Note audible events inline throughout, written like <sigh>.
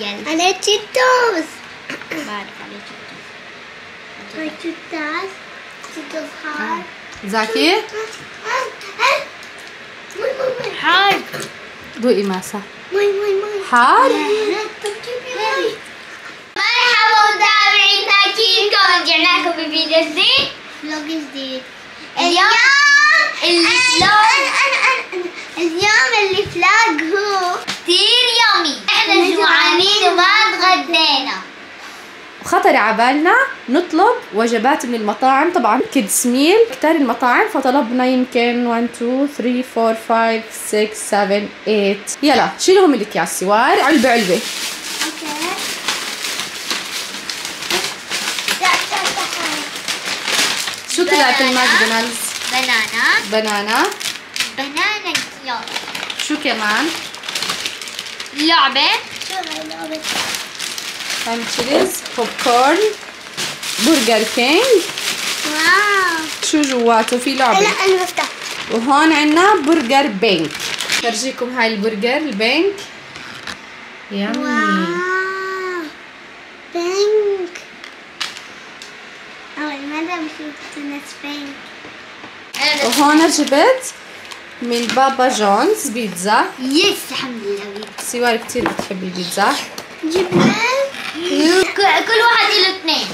برجر على تشيتوس بعرف عليه شيتوس على تشيتوس تشيتوس هار زاكي حار دوقي ماسة ماي ماي ماي حار طب جيبي ماي مرحبا متابعينا كيفكم رجعنا لكم بفيديو وخطر عبالنا نطلب وجبات من المطاعم. طبعا kids meal كتار المطاعم. فطلبنا يمكن 1 2 3 4 5 6 7 8 يلا شيلهم الاكياس سوار علبة علبة. شو طلع في banana. الماكدونالدز؟ banana. banana. banana يلا شو كمان؟ لعبة. شو هاي لعبة Chili's popcorn برجر كينج wow شو جواته في لعبة؟ هلا أنا بفتح. وهون عنا برجر pink فرجيكم هاي البرجر ال pink yummy wow. pink أول مرة بشوف ناس pink وهون جبت من بابا جونز بيتزا. yes الحمد لله. سوار كتير بتحب البيتزا. جبنة. ك- كل واحد له اثنين.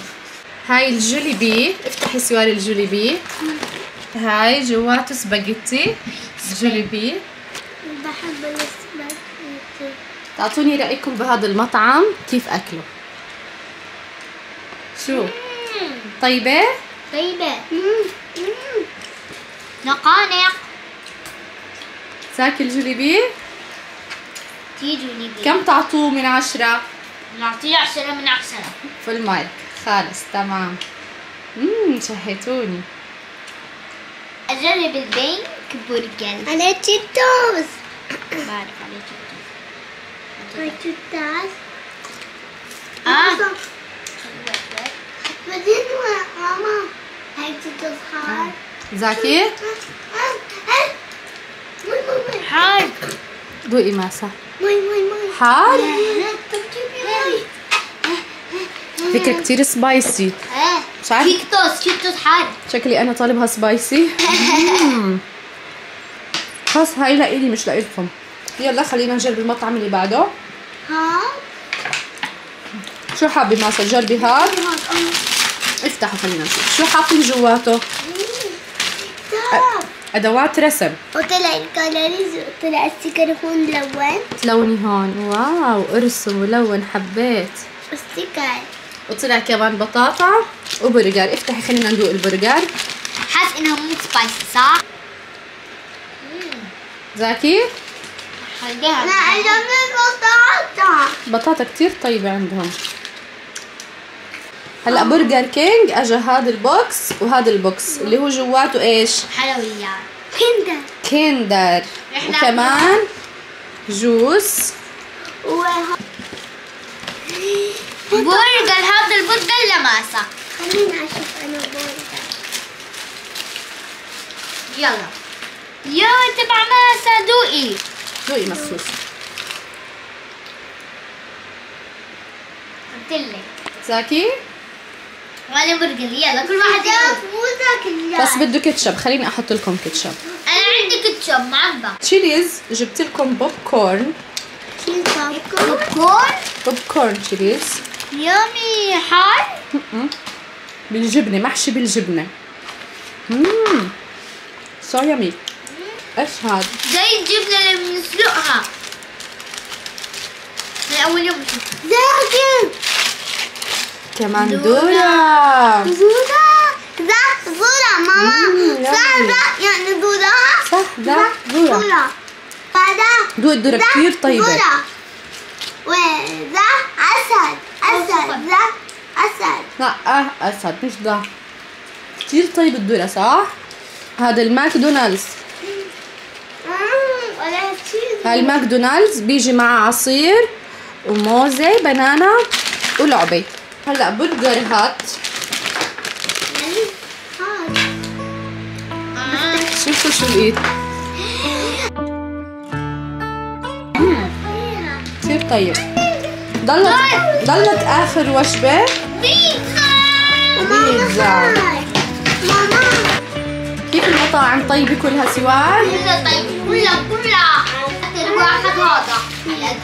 هاي الجوليبي افتحي سوار الجوليبي هاي جواته سباجيتي. جوليبي بحب السباجيتي. تعطوني رأيكم بهذا المطعم كيف أكله. شو؟ طيبة؟ طيبة. نقانق. زاكي ال Jollibee تيجي ليبي كم تعطوه من عشرة؟ نعطيه عشرة من عشرة في المايك. خالص تمام. امم شهيتوني. أجرب ال pink برجر على Cheetos بعرف عليه Cheetos على Cheetos آه. بعدين ماما هاي. Cheetos حار زاكي ماي ماي حار دوقي ماسة. ماي ماي ماي حار؟ فكرة كتير spicy إيه مش عارف Cheetos Cheetos حار. شكلي أنا طالبها spicy مم. خلاص هاي لإلي مش لإلكم. يلا خلينا نجرب المطعم اللي بعده. ها؟ شو حابة ماسة جربي هاد. افتحوا خلينا نشوف. شو حاطين جواته؟ طب أدوات رسم. وطلع ال colors وطلع ال sticker هون ملون تلوني هون. wow ارسم ولون حبيت. وال sticker. وطلع كمان بطاطا وبرجر. افتحي خلينا ندوق البرجر. حاسس إنها مو spicy صح؟ زاكي؟ أنا عجبني البطاطا بطاطا. كتير طيبة عندهم. هلأ Burger King اجى هذا ال box وهذا ال box. اللي هو جواته إيش؟ حلويات. Kinder Kinder إحنا- وكمان juice. وه- برجر هذا البرجر لماسة. خليني أشوف أنا برجر يلا. يا تبع ماسة دوقي. دوقي مسوس قلت لك زاكي وأنا برجر. يلا كل واحد اللون بس بده كاتشب خليني أحط لكم كاتشب أنا عندي كاتشب معبى Chili's جبت لكم popcorn. popcorn corn؟ popcorn Chili's. yummy حار. بالجبنة محشي بالجبنة. امم سو يامي إيش هذا زي الجبنة اللي بنسلقها. من أول يوم. ذاك كمان دورة. دورة زورا مم، ماما صح. ذاك يعني زورا صح ده دورة دوق الدورة كتير طيبة. زورا وذا اسد أسد ذا أسد. لا آه أسد مش ده. كتير طيب الدورة صح؟ هذا ال McDonald's. ال McDonald's بيجي معه عصير وموزة banana ولعبة. هلأ برجر هات. شوفوا شو لقيت <laughs> كتير طيب. ضلت ضلت آخر وجبة. بيتزا. بيتزا ماما كيف المطاعم طيبه كلها سواد كلها طيب كلها كلها. أكثر واحد هذا.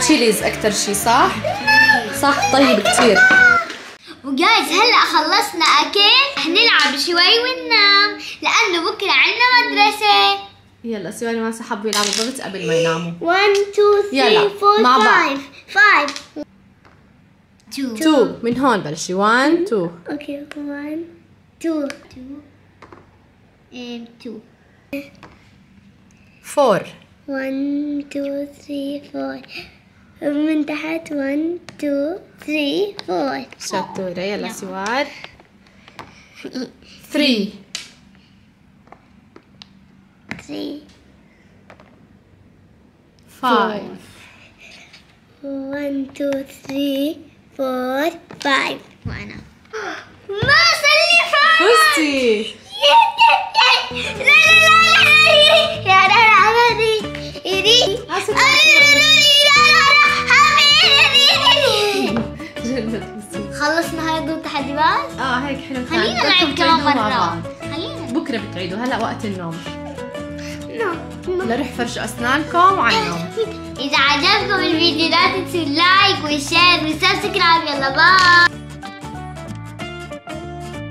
تشيليز أكثر شيء صح؟ صح طيب كثير وجايز هلا خلصنا أكل. حنلعب شوي وننام لأنه بكرة عندنا مدرسة. يلا سواد ما حبوا يلعبوا ضغط قبل ما يناموا. 1 2 يلا، 3 4 مع بعض. 5 5 تو 2 من هون بلشي. 1 2 أوكي 1 2 ام تو 4 1 2 3 4 من تحت. 1 2 3 4 شطورة. يلا سواد 3 <laughs> 3 5 1 2 3 4 5 وأنا ما سلفت فزتي لا لا لا لا لا لا لا خلصنا هذا التحديات آه هيك حلو. خلينا نلعب كمان مرة. خلينا. بكرة بتعيدوا هلا وقت النوم. no نروح فرشوا أسنانكم وعلى النوم إذا عجبكم الفيديو لا تنسوا like و share و subscribe. يلا bye.